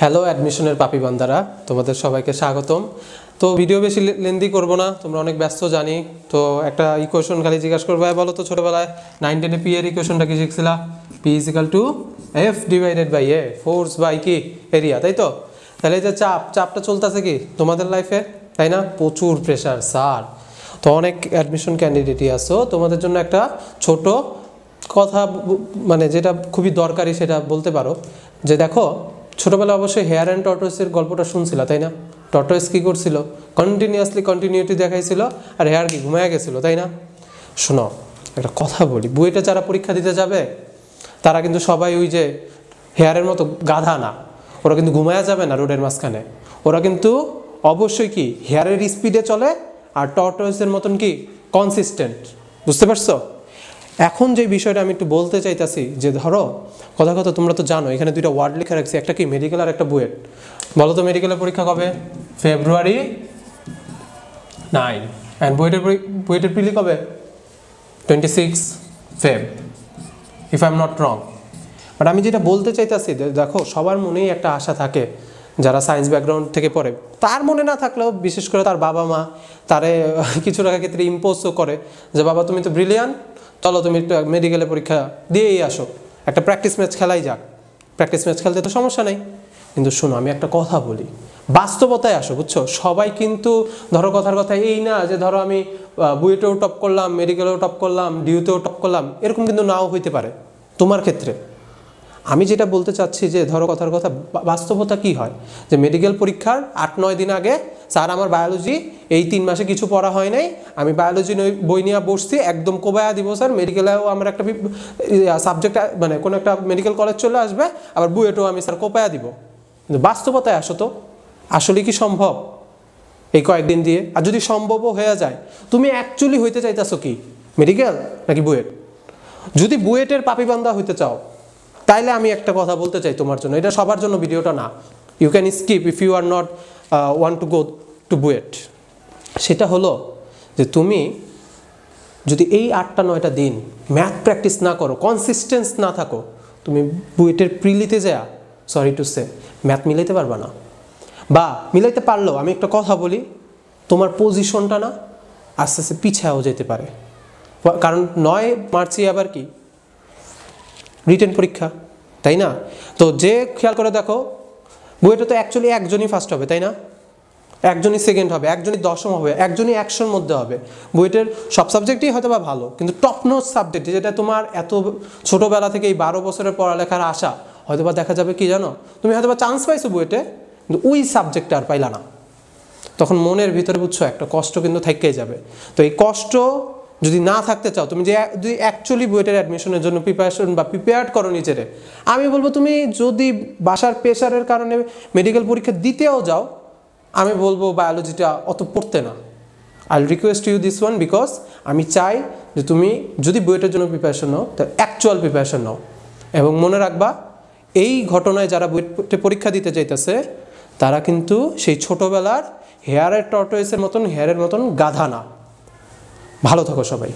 Hello অ্যাডমিশনের পাপি বান্দারা তোমাদের সবাইকে স্বাগতম। তো ভিডিও বেশি লেন্দি করব না, তোমরা অনেক ব্যস্ত জানি। তো একটা ইকুয়েশন খালি জিজ্ঞাসা করব, বলো তো ছোটোবেলায়। নাইন টেনে পি এর ইকুয়েশনটা কি শিখছিলা? P is equal to F divided by A force by কি এরিয়া তাই তো? তাহলে যে চাপ, চাপটা চলতেছে কি তোমাদের লাইফে তাই না? প্রচুর প্রেশার স্যার তো অনেক অ্যাডমিশন ক্যান্ডিডেটই আসো তোমাদের জন্য একটা ছোট কথা মানে যেটা খুবই দরকারি সেটা বলতে পারো। যে দেখো ছোটোবেলায় অবশ্যই হেয়ার অ্যান্ড টর্টোসের গল্পটা শুনছিল, তাই না? টর্টোস কী করছিল? কন্টিনিউয়াসলি কন্টিনিউটি দেখাইছিল আর হেয়ার কি ঘুমায় গেছিল, তাই না? শোনো, একটা কথা বলি, বুয়েটে যারা পরীক্ষা দিতে যাবে, তারা কিন্তু সবাই ওই যে হেয়ারের মতো গাধা না। ওরা কিন্তু ঘুমায়া যাবে না রোডের মাঝখানে। ওরা কিন্তু অবশ্যই কি হেয়ারের স্পিডে চলে আর টর্টোসের মতন কি কনসিস্টেন্ট বুঝতে পারছ? এখন যে বিষয়টা আমি একটু বলতে চাইতাছি, যে ধরো, কথা কথা তোমরা তো জানো, এখানে দুইটা ওয়ার্ড লেখা রাখছি, একটা কি মেডিকেল আর একটা বুয়েট। বলো তো মেডিকেলের পরীক্ষা কবে? ফেব্রুয়ারি নাইন অ্যান্ড বুয়েটের বুয়েটের প্রিলি কবে? Twenty six Feb if I am not wrong but আমি যেটা বলতে চাইতাছি দেখো, সবার মনেই একটা আশা থাকে যারা সায়েন্স ব্যাকগ্রাউন্ড থেকে পড়ে, তার মনে না থাকলেও বিশেষ করে তার বাবা মা, তারে কিছু টাকা ক্ষেত্রে ইম্পোজও করে যে, বাবা, তুমি তো ব্রিলিয়ান চলো তুমি একটু মেডিকেলে পরীক্ষা দিয়েই আসো, একটা প্র্যাকটিস ম্যাচ খেলাই যাক। প্র্যাকটিস ম্যাচ খেলতে তো সমস্যা নেই। কিন্তু শোনো, আমি একটা কথা বলি, বাস্তবতায় আসো, বুঝছ? সবাই কিন্তু, ধরো কথার কথা এই না যে, ধরো আমি বুয়েটেও টপ করলাম মেডিকেলেও টপ করলাম ডিউতেও টপ করলাম, এরকম কিন্তু নাও হইতে পারে, তোমার ক্ষেত্রে। আমি যেটা বলতে চাচ্ছি যে, ধরো কথার কথা বাস্তবতা কি হয়? যে মেডিকেল পরীক্ষার আট, নয় দিন আগে স্যার আমার বায়োলজি এই তিন মাসে কিছু পড়া হয় নাই। আমি বায়োলজি বই নিয়ে বসছি, একদম কোবায়া দিব স্যার। মেডিকেলেও আমার একটা সাবজেক্ট মানে কোনো একটা মেডিকেল কলেজ চলে আসবে, আবার বুয়েটেও আমি স্যার কোপায়া দিব। কিন্তু বাস্তবতায় আসো তো। আসলে কি সম্ভব? এই কয়েকদিন দিয়ে। আর যদি সম্ভবও হয়ে যায়, তুমি অ্যাকচুয়ালি হইতে চাইতেছো কি? মেডিকেল নাকি বুয়েট? যদি বুয়েটের পাপিবান্দা হইতে চাও তাইলে আমি একটা কথা বলতে চাই তোমার জন্য। এটা সবার জন্য ভিডিওটা না। You can skip if you are not want to go to BUET সেটা হলো যে তুমি যদি এই আটটা নয়টা দিন ম্যাথ প্র্যাকটিস না করো কনসিস্টেন্স না থাকো, তুমি বুয়েটের প্রিলিতে যা সরি টু সে ম্যাথ মিলাইতে পারবা না। বা মিলাইতে পারলেও আমি একটা কথা বলি, তোমার পজিশনটা না আস্তে আস্তে পিছাও যেতে পারে। কারণ নয় মার্চে আবার কি? রিটেন পরীক্ষা, তাই না? তো যে খেয়াল করে দেখো, বুয়েটে তো অ্যাকচুয়ালি একজনই ফার্স্ট হবে, তাই না? একজনই সেকেন্ড হবে, একজনই দশম হবে, একজনই একশোর মধ্যে হবে। বুয়েটের সব সাবজেক্টই হয়তো বা ভালো, কিন্তু টপ নোট সাবজেক্ট যেটা তোমার এত ছোটোবেলা থেকে এই বারো বছরের পড়ালেখার আশা, হয়তো বা দেখা যাবে কি জানো? তুমি হয়তো বা চান্স পাইছো বুয়েটে, কিন্তু ওই সাবজেক্টটা আর পাইলা না। তখন মনের ভিতরে বুঝছ একটা কষ্ট কিন্তু থেকেই যাবে। তো এই কষ্ট যদি না থাকতে চাও, তুমি যে যদি অ্যাকচুয়ালি বুয়েটের অ্যাডমিশনের জন্য প্রিপারেশন বা প্রিপেয়ার্ড করো নিজেরে, আমি বলব তুমি যদি বাসার প্রেশারের কারণে মেডিকেল পরীক্ষা দিতেও যাও, আমি বলব বায়োলজিটা অত পড়তে না। I request you this one because আমি চাই যে তুমি যদি বুয়েটের জন্য প্রিপারেশন নাও তো অ্যাকচুয়াল প্রিপারেশন নাও। এবং মনে রাখবা, এই ঘটনায় যারা বুয়েটে পরীক্ষা দিতে চাইতেছে তারা কিন্তু সেই ছোটোবেলার হেয়ারের টর্টোয়েসের মতন হেয়ারের মতন গাধা না। ভালো থাকো সবাই।